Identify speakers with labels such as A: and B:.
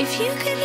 A: If you could